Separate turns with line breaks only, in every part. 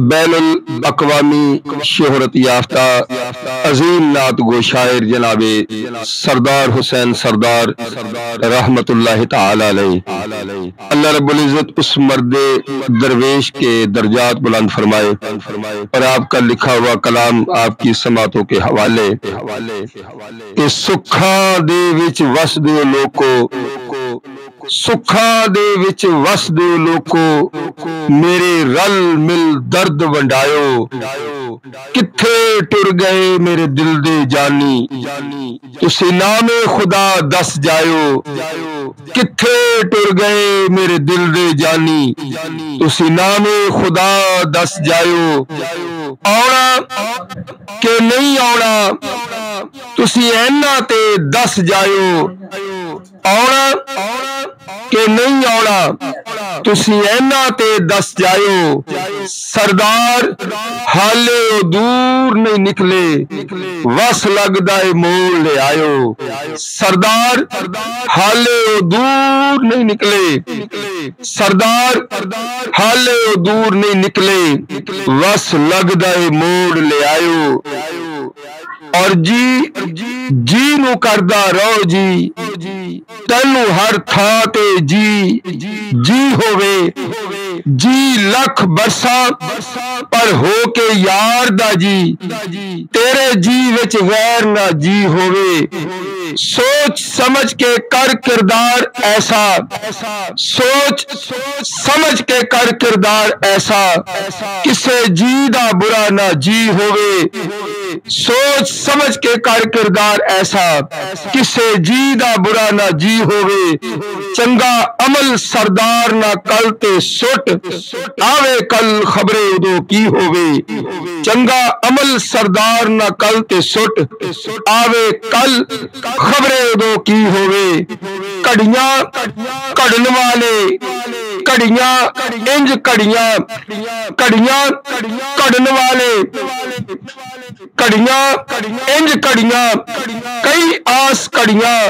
Ban अकवामी शोहरत याफ्ता अजीम नात गो शायर जनाब सरदार हुसैन सरदार रहमत अल्लाह रब्बुल इज़्ज़त उस मर्द दरवेश के दर्जात बुलंद फरमाए और आपका लिखा हुआ कलाम आपकी समातों के हवाले। सुखा दे विच वस दे लोको ਸੁੱਖਾਂ ਦੇ ਵਿੱਚ ਵਸਦੇ ਲੋਕੋ ਮੇਰੇ ਰਲ ਮਿਲ ਦਰਦ ਵੰਡਾਇਓ ਕਿੱਥੇ ਟੁਰ ਗਏ ਮੇਰੇ ਦਿਲ ਦੇ ਜਾਨੀ ਤੁਸੀਂ ਨਾਮੇ ਖੁਦਾ ਦੱਸ ਜਾਇਓ ਕਿੱਥੇ ਟੁਰ ਗਏ ਮੇਰੇ ਦਿਲ ਦੇ ਜਾਨੀ ਤੁਸੀਂ ਨਾਮੇ ਖੁਦਾ ਦੱਸ ਜਾਇਓ ਆਉਣਾ ਕਿ ਨਹੀਂ ਆਉਣਾ ਤੁਸੀਂ ਇਹਨਾਂ ਤੇ ਦੱਸ ਜਾਇਓ ਆਉਣਾ ਕਿ ਨਹੀਂ ਆਉਣਾ ਤੁਸੀਂ ਇਹਨਾਂ ਤੇ ਦੱਸ ਜਾਇਓ ਸਰਦਾਰ ਹਾਲੇ ਉਹ ਦੂਰ ਨਹੀਂ ਨਿਕਲੇ ਵਸ ਲੱਗਦਾ ਏ ਮੋਲ ਲੈ ਆਇਓ ਸਰਦਾਰ ਹਾਲੇ ਉਹ ਦੂਰ ਨਹੀਂ ਨਿਕਲੇ ਸਰਦਾਰ ਹਾਲੇ ਉਹ ਦੂਰ ਨਹੀਂ ਨਿਕਲੇ ਵਸ ਲੱਗਦਾ ਏ ਮੋੜ ਲੈ ਆਇਓ ਔਰ ਜੀ ਜੀ ਨੂੰ ਕਰਦਾ ਰਹੋ ਜੀ। ਤੈਨੂੰ ਹਰ ਥਾਂ ਤੇ ਜੀ ਜੀ ਹੋਵੇ। ਜੀ ਲੱਖ ਬਰਸਾਂ ਪਰ ਹੋ ਕੇ ਯਾਰ ਦਾ ਜੀ ਤੇਰੇ ਜੀ ਵਿੱਚ ਗੈਰ ਨਾ ਜੀ ਹੋਵੇ सोच समझ के कर किरदार ऐसा सोच समझ के कर किरदार ऐसा किसे जी दा बुरा ना जी होवे सोच समझ के कर किरदार ऐसा किसे जी दा बुरा ना जी होवे चंगा अमल सरदार ना कल ते सुट आवे कल खबरे उदो की होवे? चंगा अमल सरदार न कल ते सुट। आवे कल खबरे उदो की होवे? कड़िया, कड़न वाले घड़ियाँ इंज घड़ियाँ घड़ियाँ घड़न वाले घड़ियाँ इंज घड़ियाँ कई आस घड़ियाँ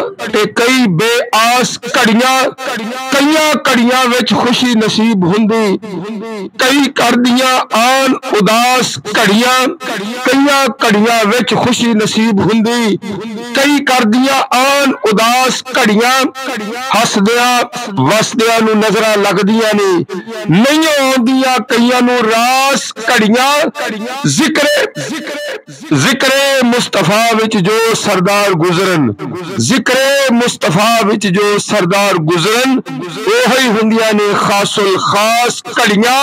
कई बेआस घड़ियाँ कईयां घड़ियाँ विच खुशी नसीब हुंदी कई करदियाँ आन उदास घड़ियाँ कईयां घड़ियाँ विच खुशी नसीब हुंदी कई कर दिया आन उदास घड़िया हसद्या वसद्या नज़र लगदिया ने नहीं आदिया कई रास घड़िया जिक्रे जिक्रे मुस्तफ़ा विच जो सरदार गुजरन जिक्रे मुस्तफ़ा विच जो सरदार गुजरन ओंदिया ने खासुल खास घड़िया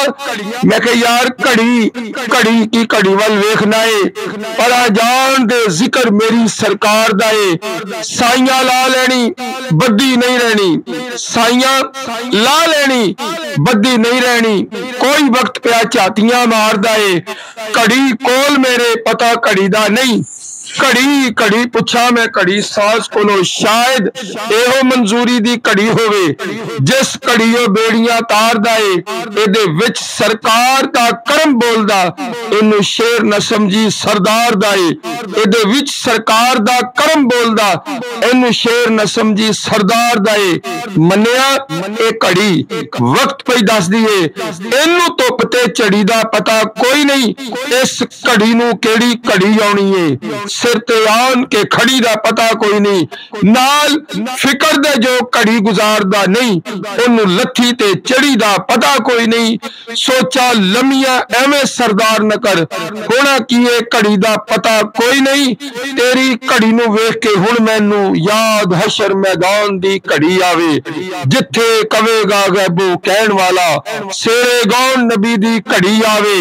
मैं क्या यार घड़ी घड़ी की घड़ी वाल वेखना है पर जान दे ज़िक्र मेरी सरकार ਦਾ ਏ ਸਾਈਆਂ ਲਾ ਲੈਣੀ ਬੱਦੀ ਨਹੀਂ ਰਹਿਣੀ ਸਾਈਆਂ ਲਾ ਲੈਣੀ ਬੱਦੀ ਨਹੀਂ ਰਹਿਣੀ ਕੋਈ ਵਕਤ ਪਿਆ ਝਾਤੀਆਂ ਮਾਰਦਾ ਏ ਘੜੀ ਕੋਲ ਮੇਰੇ ਪਤਾ ਘੜੀ ਦਾ ਨਹੀਂ ਘੜੀ ਘੜੀ ਪੁੱਛਾਂ ਮੈਂ ਘੜੀ ਸਾਜ਼ ਕੋਲੋਂ, ਸ਼ਾਇਦ ਇਹੋ ਮਨਜ਼ੂਰੀ ਦੀ ਘੜੀ ਹੋਵੇ। ਜਿਸ ਘੜੀ ਬੇੜੀਆਂ ਤਾਰਦਾ ਏ ਇਹਦੇ ਵਿੱਚ ਸਰਕਾਰ ਦਾ ਕਰਮ ਬੋਲਦਾ, ਇਹਨੂੰ ਸ਼ੇਰ ਨਾ ਸਮਝੀ ਸਰਦਾਰ ਦਾ ਏ ਇਹਦੇ ਵਿੱਚ ਸਰਕਾਰ ਦਾ ਕਰਮ ਬੋਲਦਾ, ਇਹਨੂੰ ਸ਼ੇਰ ਨਾ ਸਮਝੀ ਸਰਦਾਰ ਦਾ ਏ ਮੰਨਿਆ, ਇਹ ਘੜੀ ਵਕਤ ਪਈ ਦੱਸਦੀ ਏ। ਇਹਨੂੰ ਧੁੱਪ ਤੇ ਚੜੀ ਦਾ ਪਤਾ ਕੋਈ ਨਹੀਂ, ਇਸ ਘੜੀ ਨੂੰ ਕਿਹੜੀ ਘੜੀ ਆਉਣੀ ਏ? सिर ते आन के खड़ी दा पता कोई नहीं। नाल फिकर दे जो कड़ी गुजारदा नहीं ओनु लथी ते चढ़ी दा पता कोई नहीं। सोचा लमिया एवें सरदार न कर होना की ए कड़ी दा पता कोई नहीं। तेरी कड़ी नु वेख के हुन मैनू याद हशर मैदान दी कड़ी आवे जिथे कवेगा गैबू कहन वाला, सेरे गौन नबी दी कड़ी आवे।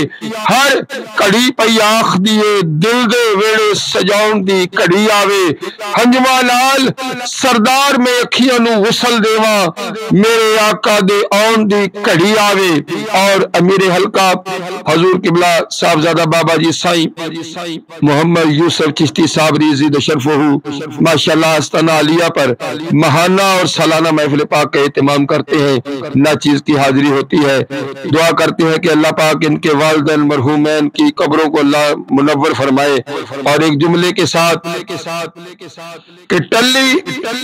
हर कड़ी पई आख दिए दिल दे वेड़े सजा ਸਜਾਉਣ ਦੀ ਘੜੀ ਆਵੇ ਹੰਝਵਾ ਨਾਲ ਸਰਦਾਰ ਮੈਂ ਅੱਖੀਆਂ ਨੂੰ ਵਸਲ ਦੇਵਾਂ ਮੇਰੇ ਆਕਾ ਦੇ ਆਉਣ ਦੀ ਘੜੀ ਆਵੇ ਔਰ ਅਮੀਰ ਹਲਕਾ हजूर किबला साहबजादा बाबा जी साई मोहम्मद यूसुफ चिश्ती साहब रिजी दशरफ माशाल्लाह अस्ताना आलिया पर महाना और सालाना महफिल पाक का एहतमाम करते हैं ना चीज की हाजिरी होती है दुआ करते हैं कि अल्लाह पाक इनके वालदेन मरहूमैन की कब्रों को अल्लाह मुनवर फरमाए और एक जुमला जुमले के साथ, कि टल्ली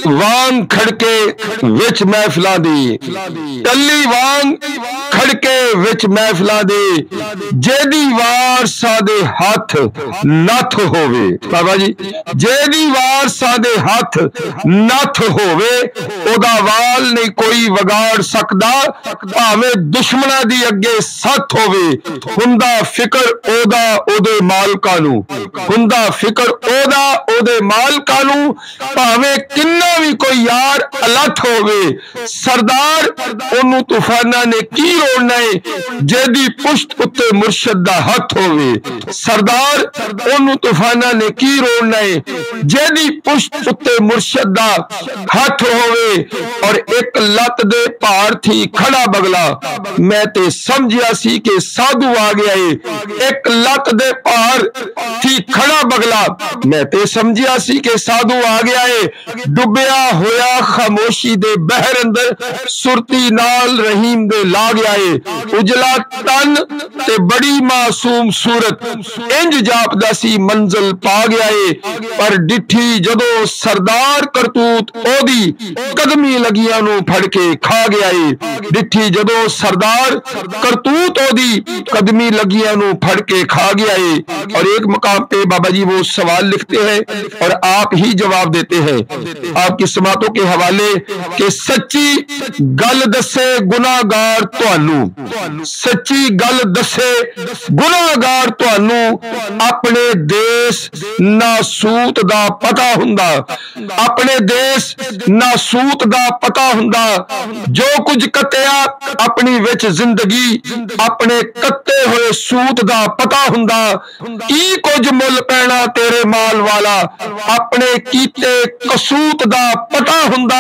वांग खड़के विच महफिला दी। टल्ली वांग खड़के विच महफिला दे, जेदी वार सादे हाथ नथ होवे। बाबा जी, जेदी वार सादे हाथ नथ होवे, ओदा वाल नहीं कोई वगाड़ सकदा, भावे दुश्मना दी अगे सत होवे। हुंदा फिकर ओदा ओदे मालका नु। हुंदा फिकर ओदा ओदे मालका भावे किन्ना भी कोई यार अलथ होवे सरदार ओनु तूफाना ने की रोड़ना है जेदी पुश्त उत्ते मुर्शद दा हथ होवे सरदार ओनु तूफाना ने की रोड़ना है जेदी पुश्त उत्ते मुर्शद दा हथ होवे और एक लत दे भार थी खड़ा बगला मैं ते समझिया सी के साधु आ गया है एक लत दे भार थी खड़ा बगला मैं ते समझिया सी के साधु आ गया है। डुबिया होया खामोशी दे बहर अंदर, सुरती नाल रहीम दे ला गया है उजला तन ते बड़ी मासूम सूरत। इंज जापदा सी मंजिल पा गया है। पर डिठी जदों सरदार करतूत ओदी कदमी लगियाँ नु फड़ के खा गया है। डिठी जदों सरदार करतूत ओदी कदमी लगिया नु फड़ के खा गया है। और एक मकाम पे बाबा जी वो सवाल लिखते हैं और आप ही जवाब देते हैं आपकी समातों के हवाले के सच्ची गल दसे गुनागार ਤੁਹਾਨੂੰ ਸੱਚੀ ਗੱਲ ਦੱਸੇ ਗੁਨਾਹਗਾਰ ਤੁਹਾਨੂੰ ਆਪਣੇ ਦੇਸ਼ ਨਾਸੂਤ ਦਾ ਪਤਾ ਹੁੰਦਾ ਆਪਣੇ ਦੇਸ਼ ਨਾਸੂਤ ਦਾ ਪਤਾ ਹੁੰਦਾ ਜੋ ਕੁਝ ਕਤਿਆ ਆਪਣੀ ਵਿੱਚ ਜ਼ਿੰਦਗੀ ਆਪਣੇ ਕੱਤੇ ਹੋਏ ਸੂਤ ਦਾ ਪਤਾ ਹੁੰਦਾ ਕੀ ਕੁਝ ਮੁੱਲ ਪੈਣਾ ਤੇਰੇ ਮਾਲ ਵਾਲਾ ਆਪਣੇ ਕੀਤੇ ਕਸੂਤ ਦਾ ਪਤਾ ਹੁੰਦਾ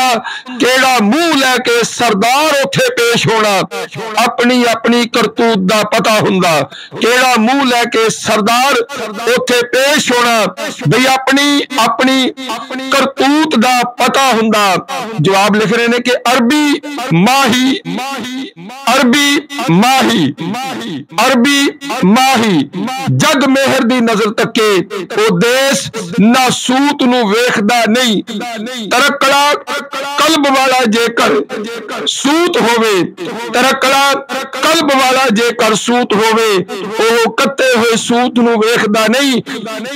ਕਿਹੜਾ ਮੂੰਹ ਲੈ ਕੇ ਸਰਦਾਰ ਉੱਥੇ ਪੇਸ਼ ਹੋਣਾ ਆਪਣੀ ਆਪਣੀ ਕਰਤੂਤ ਦਾ ਪਤਾ ਹੁੰਦਾ ਕਿਹੜਾ ਮੂੰਹ ਲੈ ਕੇ ਸਰਦਾਰ ਉੱਥੇ ਪੇਸ਼ ਹੋਣਾ ਬਈ ਆਪਣੀ ਆਪਣੀ ਕਰਤੂਤ ਦਾ ਪਤਾ ਹੁੰਦਾ ਜਵਾਬ ਲਿਖ ਰਹੇ ਨੇ ਕਿ ਅਰਬੀ ਮਾਹੀ ਅਰਬੀ ਮਾਹੀ ਅਰਬੀ ਮਾਹੀ ਜਗ ਮਿਹਰ ਦੀ ਨਜ਼ਰ ਤੱਕੇ ਉਹ ਦੇਸ਼ ਨਾਸੂਤ ਨੂੰ ਵੇਖਦਾ ਨਹੀਂ। ਤਰਕੜਾ ਕਲਬ ਵਾਲਾ ਜੇਕਰ ਸੂਤ ਹੋਵੇ ਤਰਕੜਾ ਕਲਬ ਵਾਲਾ ਜੇਕਰ ਸੂਤ ਹੋਵੇ ਉਹ ਕੱਤੇ ਹੋਏ ਸੂਤ ਨੂੰ ਵੇਖਦਾ ਨਹੀਂ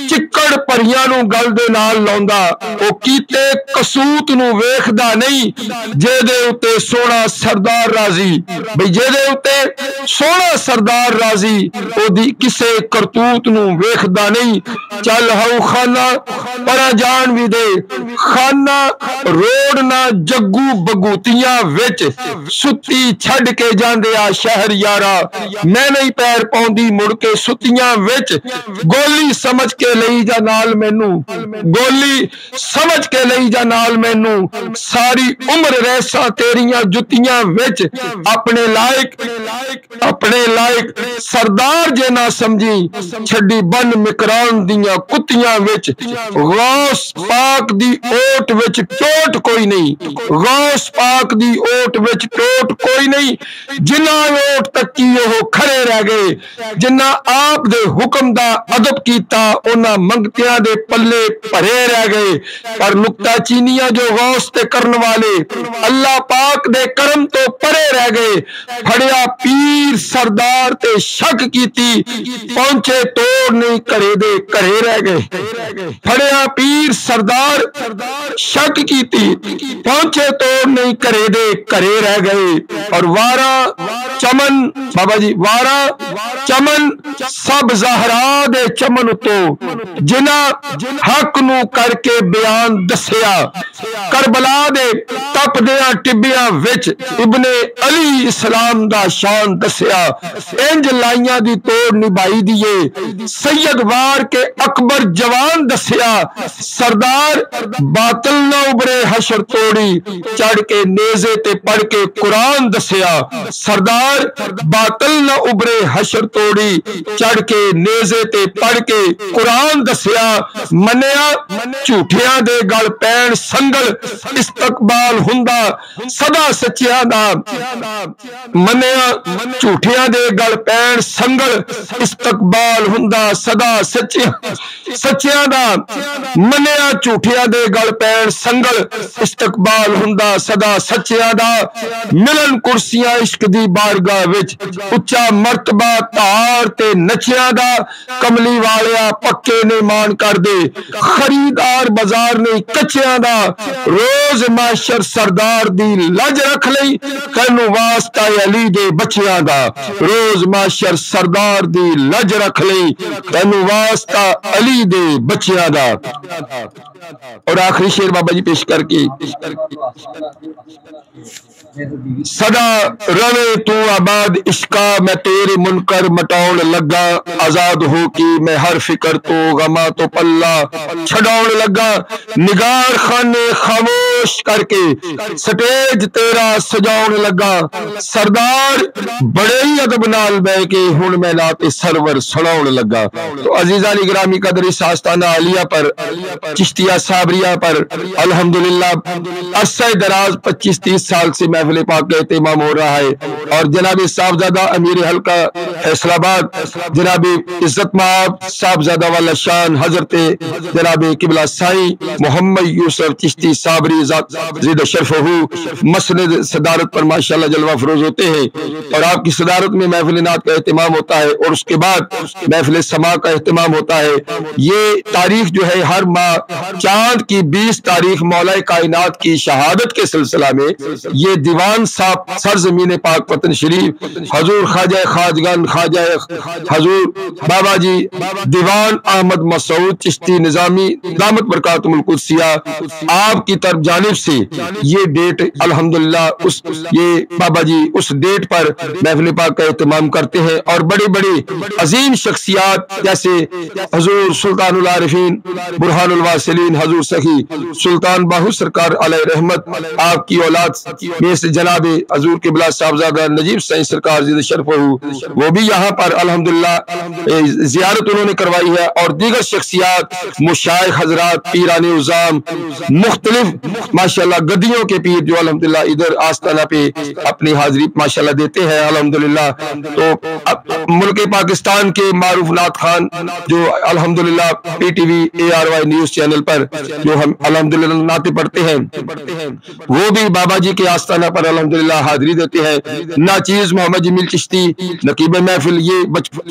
ਚਿੱਕੜ ਭਰੀਆਂ ਨੂੰ ਗਲ ਦੇ ਨਾਲ ਲਾਉਂਦਾ ਉਹ ਕੀਤੇ ਕਸੂਤ ਨੂੰ ਵੇਖਦਾ ਨਹੀਂ ਜਿਹਦੇ ਉੱਤੇ ਸੋਹਣਾ ਸਰਦਾਰ ਰਾਜ਼ੀ ਬਈ ਜਿਹਦੇ ਉੱਤੇ ਸੋਹਣਾ ਸਰਦਾਰ ਰਾਜ਼ੀ ਉਹਦੀ ਕਿਸੇ ਕਰਤੂਤ ਨੂੰ ਵੇਖਦਾ ਨਹੀਂ ਚੱਲ ਹਉ ਖਾਨਾ ਪਰ ਜਾਣ ਵੀ ਦੇ ਖਾਨਾ ਰੋੜ ਨਾ ਜੱਗੂ ਬਗੂਤੀਆਂ ਵਿੱਚ ਸੁੱਤੀ ਛੱਡ ਕੇ ਜਾਂਦੇ ਆ ਸ਼ਹਿਰ ਯਾਰਾ, ਮੈਂ ਨਹੀਂ ਪੈਰ ਪਾਉਂਦੀ, ਮੁੜ ਕੇ ਸੁੱਤੀਆਂ ਵਿੱਚ ਗੋਲੀ ਸਮਝ ਕੇ ਲਈ ਜਾ ਨਾਲ ਮੈਨੂੰ, ਗੋਲੀ ਸਮਝ ਕੇ ਲਈ ਜਾ ਨਾਲ ਮੈਨੂੰ, ਸਾਰੀ ਉਮਰ ਰਹਿਸਾਂ ਤੇਰੀਆਂ ਜੁੱਤੀਆਂ ਵਿੱਚ ਆਪਣੇ ਲਾਇਕ ਆਪਣੇ ਲਾਇਕ ਸਰਦਾਰ ਜੇ ਨਾ ਸਮਝੀ, ਛੱਡੀ ਬਨ ਮਿਕਰਾਨ ਦੀਆਂ ਕੁੱਤੀਆਂ ਵਿੱਚ ਗੌਸ ਪਾਕ ਦੀ ਓਟ ਵਿੱਚ ਟੋਟ ਕੋਈ ਨਹੀਂ ਗੌਸ ਪਾਕ ਦੀ ਓਟ ਵਿੱਚ ਟੋਟ ਕੋਈ ਨਹੀਂ, ਜਿਨ੍ਹਾਂ ਓਟ ਤੱਕੀ ਉਹ ਖੜੇ ਰਹਿ ਗਏ ਜਿਨ੍ਹਾਂ ਆਪ ਦੇ ਹੁਕਮ ਦਾ ਅਦਬ ਕੀਤਾ ਉਹਨਾਂ ਮੰਗਤਿਆਂ ਦੇ ਪੱਲੇ ਭਰੇ ਰਹਿ ਗਏ ਪਰ ਨੁਕਤਾ ਚੀਨੀਆਂ ਜੋ ਗੌਸ ਤੇ ਕਰਨ ਵਾਲੇ ਅੱਲਾਹ ਪਾਕ ਦੇ ਕਰਮ ਤੋਂ ਪਰੇ ਰਹਿ ਗਏ ਫੜਿਆ ਪੀਰ ਸਰਦਾਰ ਤੇ ਸ਼ੱਕ ਕੀਤੀ ਪਹੁੰਚੇ ਤੋੜ ਨਹੀਂ ਘਰੇ ਦੇ ਘਰੇ ਰਹਿ ਗਏ ਫੜਿਆ ਪੀਰ ਸਰਦਾਰ ਸ਼ੱਕ ਕੀਤੀ ਪਹੁੰਚੇ ਤੋੜ ਨਹੀਂ ਘਰੇ ਦੇ ਘਰੇ ਰਹਿ ਗਏ ਔਰ ਵਾਰਾ ਚਮਨ ਬਾਬਾ ਜੀ ਵਾਰਾ ਚਮਨ ਸਭ ਜ਼ਹਰਾ ਦੇ ਚਮਨ ਉਤੋਂ ਜਿਨ੍ਹਾਂ ਹੱਕ ਨੂੰ ਕਰਕੇ ਬਿਆਨ ਦੱਸਿਆ ਕਰਬਲਾ ਦੇ ਤਪਦਿਆਂ ਟਿੱਬਿਆਂ ਵਿੱਚ ਇਬਨੇ ਅਲੀ ਇਸਲਾਮ ਦਾ ਸ਼ਾਨ ਦੱਸਿਆ ਇੰਜ ਲਾਈਆਂ ਦੀ ਤੋੜ ਨਿਭਾਈ ਦੀਏ ਸੈਦ ਵਾਰ ਕੇ ਅਕਬਰ ਜਵਾਨ ਦੱਸਿਆ ਸਰਦਾਰ ਬਾਤਲ ਨਾ ਉਬਰੇ ਹਸ਼ਰ ਤੋੜੀ ਚੜ ਕੇ ਨੇਜ਼ੇ ਤੇ ਪੜ ਕੇ ਕੁਰਾਨ ਦੱਸਿਆ ਸਰਦਾਰ सरदार बातल न उभरे हशर तोड़ी चढ़ के नेजे ते पढ़ के कुरान दसिया मनिया झूठिया दे गल पैण संगल इस्तकबाल हुंदा सदा सच्चिया दा मनिया झूठिया दे गल पैण संगल इस्तकबाल हुंदा सदा सच्चिया सच्चिया दा मनिया झूठिया दे गल पैण संगल इस्तकबाल हुंदा सदा सच्चिया दा मिलन कुर्सियाँ इश्क दी उच्चा मर्तबा धार ते नचिया दा कमली वालिया पक्के ने मान कर दे खरीदार बाज़ार ने कच्चिया दा रोज माशर सरदार दी लज रख लई तेनू वास्ता अली दे बच्चिया दा रोज माशर सरदार दी लज रख लई तेनू वास्ता अली दे बच्चिया दा और आखिरी शेर बाबा जी पेश करके सदा रवे तू आबाद इश्का मैं तेरे मुनकर मटाउन लगा। आज़ाद हो की मैं हर फिकर तो गमा तो पल्ला छड़ाउन लगा। निगार खाने खामोश करके स्टेज तेरा सजाउन लगा। सरदार बड़े ही अदब नाल बह के हुन मैं नाते सरवर सुनाउन लगा। तो अजीजा अली ग्रामी कदर इस आस्ताना अलिया पर, चिश्तिया साबरिया पर, अल्हम्दुलिल्लाह, अरसा दराज 25-30 साल से महफिल पाक का एहतमाम हो रहा है। और जनाब साहबजादा अमीर हल्का फैसलाबाद जनाब इज़्ज़त माब साहबजादा वाला शान, हज़रत जनाब किबला साई, मोहम्मद यूसुफ चिश्ती साबरी शरफ मसनद सदारत पर माशाल्लाह जलवा फरोज होते हैं। और आपकी सदारत में महफिल नात का अहतमाम होता है, और उसके बाद महफिल समा का अहतमाम होता है। ये तारीख जो है, हर माह चाँद की बीस तारीख मौलाए कायनात की शहादत के सिलसिला में ये दीवान साहब सरजमीन पाक पतन शरीफ, हजूर ख्वाजा खाजगन ख्वाजा हजूर बाबा जी, दीवान अहमद मसूद चिश्ती निजामी, दामत बरकतमकुदसिया आपकी तरफ़ जानब से ये डेट, अल्हम्दुलिल्लाह, उस, ये बाबा जी, उस डेट पर महफिल पाक का एहतमाम करते हैं और बड़ी बड़ी अजीम शख्सियात, जैसे हजूर सुल्तान आरिफीन बुरहान वासलीन, हजूर सखी, सुल्तान बाहू सरकार रहमत, आपकी औलाद जनाब हजूर किबला साहबजादा नजीब सही सरकार जिद शरफ वो भी यहाँ पर अल्हम्दुलिल्लाह जियारत उन्होंने करवाई है और दीगर शख्सियात मुशाइ हजरात, पीरान उजाम, मुख्तलिफ़, माशाल्लाह गदियों के पीर जो अल्हम्दुलिल्लाह इधर आस्ताना पे अपनी हाजिरी, माशाल्लाह, देते हैं अल्हम्दुलिल्लाह तो मुल्क पाकिस्तान के मारूफ नाथ खान जो अल्हम्दुलिल्लाह PTV A R Y news channel पर जो हम अल्हम्दुलिल्लाह नाते पढ़ते हैं, वो भी बाबा जी के आस्थाना पर अल्हम्दुलिल्लाह हाजिरी देते हैं। नाचीज मोहम्मद जमील चिश्ती नकीब महफिल, ये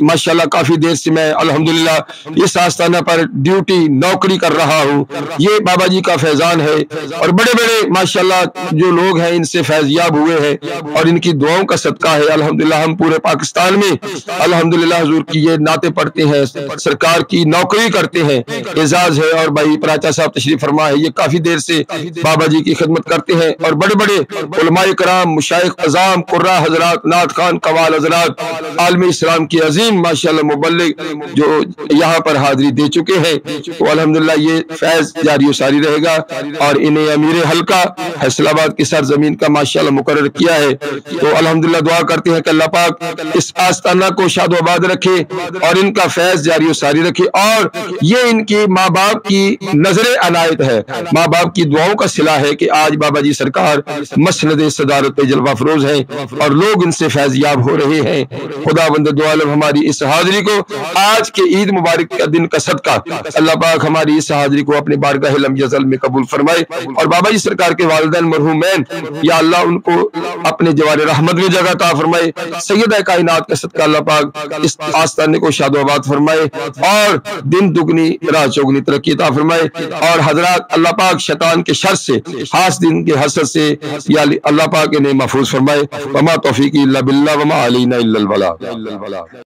माशाल्लाह काफ़ी देर से मैं, अल्हम्दुलिल्लाह, इस आस्थाना पर ड्यूटी, नौकरी कर रहा हूँ। ये बाबा जी का फैजान है और बड़े बड़े माशाल्लाह, जो लोग हैं, इनसे फैजियाब हुए हैं और इनकी दुआओं का सदका है। अल्हम्दुलिल्लाह, हम पूरे पाकिस्तान में, अल्हम्दुलिल्लाह, हजूर की ये नाते पढ़ते हैं, सरकार की नौकरी करते हैं, एजाज है और भाई प्राचा साहब तशरीफ़ फरमा है। ये काफ़ी देर से बाबा जी की खिदमत करते हैं और बड़े बड़े कराम मुशाइ अजाम, कुर्रा हजरात नाथ खान, कवाल हजरात आलम इस्लाम की अजीम माशा मुबलिक जो यहाँ पर हाजिरी दे चुके हैं। तो अलहमदिल्ला ये फैज जारी सारी रहेगा और इन्हें अमीर हल्का फैसलाबाद की सरजमीन का माशा मुकर किया है। तो अलहमदिल्ला दुआ करते हैं कि अल्लाह पाक इस आस्थाना को शादोबाद रखे और इनका फैज जारी सारी रखे और ये इनकी माँ बाप की नज़र अनायत है। माँ बाप की दुआओं का सिला है कि आज बाबा जी सरकार मसनद सदारत जलवा फरोज है और लोग इनसे फैजियाब हो रहे हैं। खुदा बंद हमारी इस हाजिरी को। आज के ईद मुबारक का दिन का सदका। अल्लाह पाक हमारी इस हाजिरी को अपने बारगाह में कबूल फरमाए। और बाबा जी सरकार के वालदेन मरहूमैन या अल्लाह उनको अपने जवार रहमत में जगह ता फरमाए। सैयद कायनात का सदका अल्लाह पाक इस आस्थाने को शादोबाद फरमाए। और दिन दुगनी राह चौगनी तरक्की ता फरमाए। और हज़रत अल्लाह पाक शैतान के शर से, खास दिन के हसर से, या अल्लाह पाक ने महफूज फरमाए। वमा तौफीक बिल्ला वमा अलीना इल्लल बला